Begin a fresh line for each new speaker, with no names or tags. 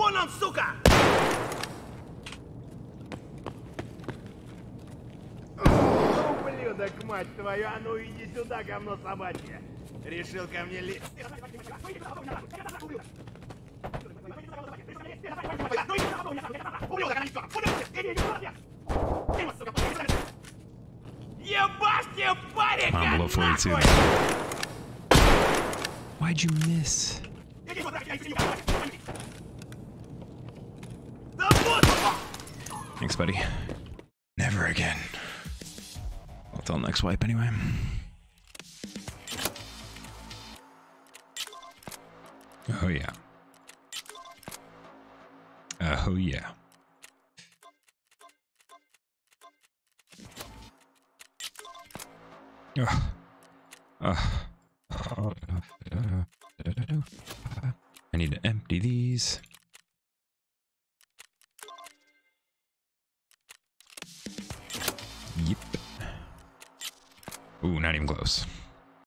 Вон он, сука! Ублюдок, мать твою, а ну иди сюда, говно собачье. Решил ко мне лезть. Ебашьте, парик!
I'm below 42. Why'd you miss? Thanks, buddy. Never again. I'll next wipe anyway. Oh yeah. Uh, oh yeah. Ugh. Ugh. I need to empty these. Ooh, not even close.